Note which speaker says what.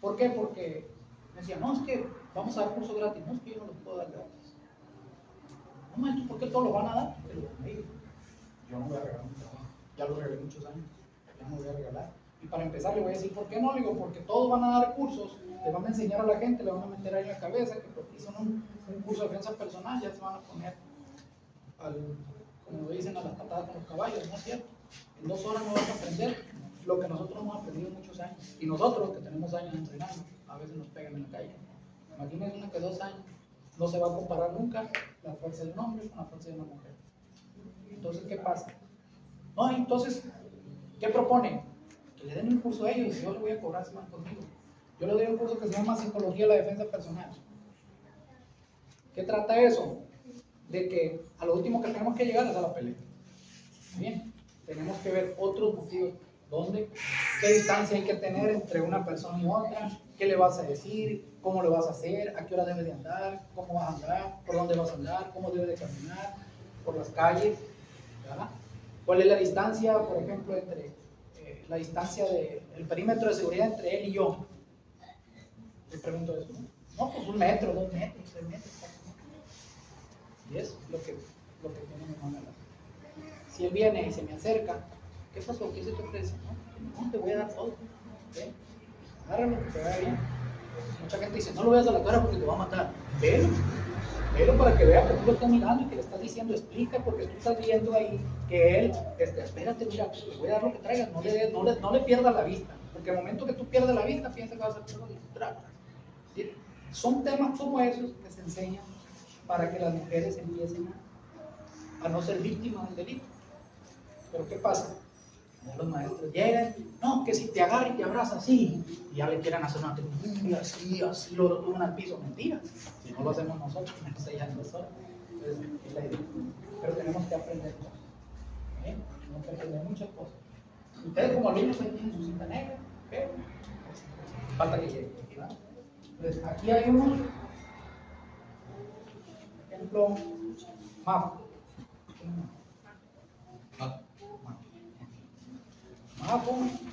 Speaker 1: ¿Por qué? Porque me decían, no, es que vamos a dar curso gratis. No, es que yo no los puedo dar gratis. No, ¿por qué todos lo van a dar? Yo no voy a regalar mi trabajo. Ya lo regalé muchos años. Ya no voy a regalar. Y para empezar le voy a decir, ¿por qué no? Le digo, porque todos van a dar cursos, le van a enseñar a la gente, le van a meter ahí en la cabeza que porque son un, un curso de defensa personal ya se van a poner al, como dicen, a las patadas con los caballos, ¿no es cierto? En dos horas no vas a aprender que nosotros hemos aprendido en muchos años. Y nosotros que tenemos años entrenando, a veces nos pegan en la calle. Imagínense una que dos años no se va a comparar nunca la fuerza de un hombre con la fuerza de una mujer. Entonces, ¿qué pasa? No, entonces, ¿qué propone? Que le den un curso a ellos y yo le voy a cobrar si conmigo. Yo le doy un curso que se llama Psicología de la Defensa Personal. ¿Qué trata eso? De que a lo último que tenemos que llegar es a la pelea. Bien, tenemos que ver otros motivos. ¿Dónde? ¿Qué distancia hay que tener entre una persona y otra? ¿Qué le vas a decir? ¿Cómo lo vas a hacer? ¿A qué hora debe de andar? ¿Cómo vas a andar? ¿Por dónde vas a andar? ¿Cómo debe de caminar? ¿Por las calles? ¿verdad? ¿Cuál es la distancia, por ejemplo, entre eh, la distancia del perímetro de seguridad entre él y yo? Le pregunto eso. ¿no? Pues un metro, dos metros, tres metros. Y es lo que, lo que tiene mi mamá. Si él viene y se me acerca, ¿qué pasó? ¿Qué se te ofrece? No, no te voy a dar todo. Agárralo, que te vaya bien. Mucha gente dice, no lo veas a la cara porque te va a matar. Velo, velo para que vea que tú lo estás mirando y que le estás diciendo, explica, porque tú estás viendo ahí que él, este, espérate, mira, te voy a dar lo que traigas, no le, no le, no le pierdas la vista. Porque el momento que tú pierdes la vista, piensa que vas a hacer ¿Sí? Son temas como esos que se enseñan para que las mujeres empiecen a no ser víctimas del delito. Pero ¿qué pasa? Ya los maestros llegan, no, que si te agarra y te abraza así, y ya le quieran hacer una técnica así, así, lo, tuman al piso, mentira. Si no lo hacemos nosotros, no se llaman nosotros. Entonces, es la idea. Pero tenemos que aprender cosas. ¿eh? Tenemos que aprender muchas cosas. Ustedes como alumnos ahí tienen su cinta negra, pero falta que llegue. ¿verdad? Entonces, aquí hay uno, ejemplo, mapa. Mapa. Mapa.